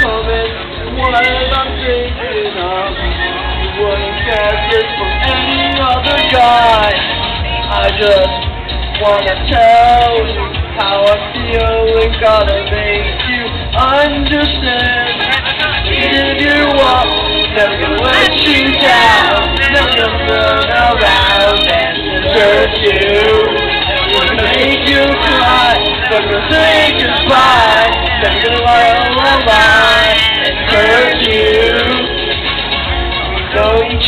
coming what I'm thinking of. You wouldn't get this from any other guy. I just wanna tell you how I feel and gotta make you understand. Give you up, never gonna let you down, never gonna turn around and desert you. Never make you cry,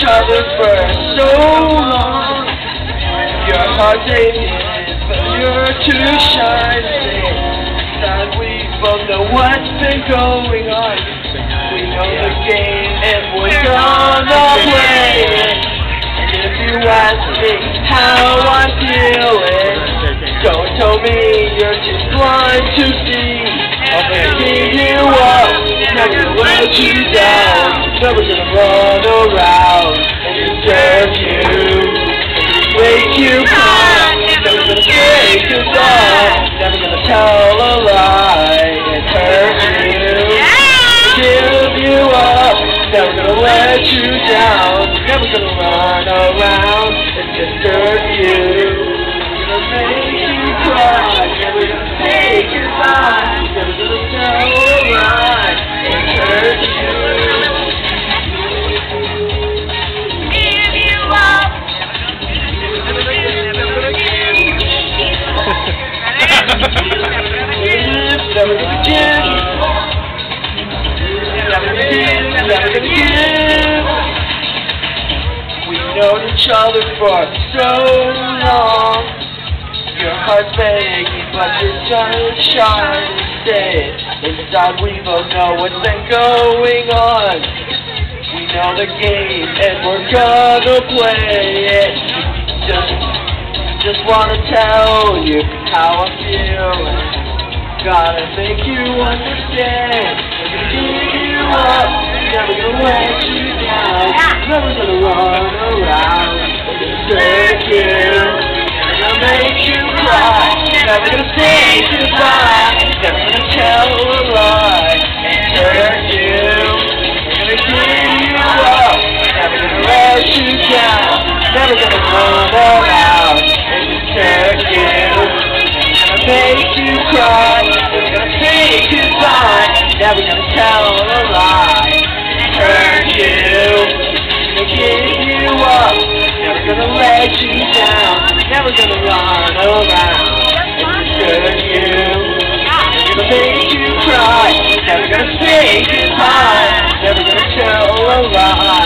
each other for so long. Your heart's aching, but you're too shy to say that we both know what's been going on. We know the game and we're gonna play it. And if you ask me how I'm feeling, don't tell me you're too blind to see. Gonna give you up, never let you down, never gonna run around and desert you make you ah, cry. Never gonna say goodbye. Never gonna tell a lie and hurt you. Give you up. Never gonna let you down. Never gonna run around and desert you. Gonna make you cry. Never gonna give. We've known each other for so long. Your heart's begging, but you're just shy. Inside we both know what's been going on. We know the game and we're gonna play it. Just, just wanna tell you how I'm feeling. Gotta make you understand. Give you up. Let you down. Gonna run around and you. Gonna make you cry. Never gonna say goodbye. Never gonna tell a lie hurt you. Gonna you up. Never gonna let you down. Never gonna run around and you. Gonna make you cry. Never gonna say goodbye. Never gonna tell a lie let you down. Never gonna run around and hurt you. Gonna make you cry. Never gonna say goodbye. Never gonna tell a lie.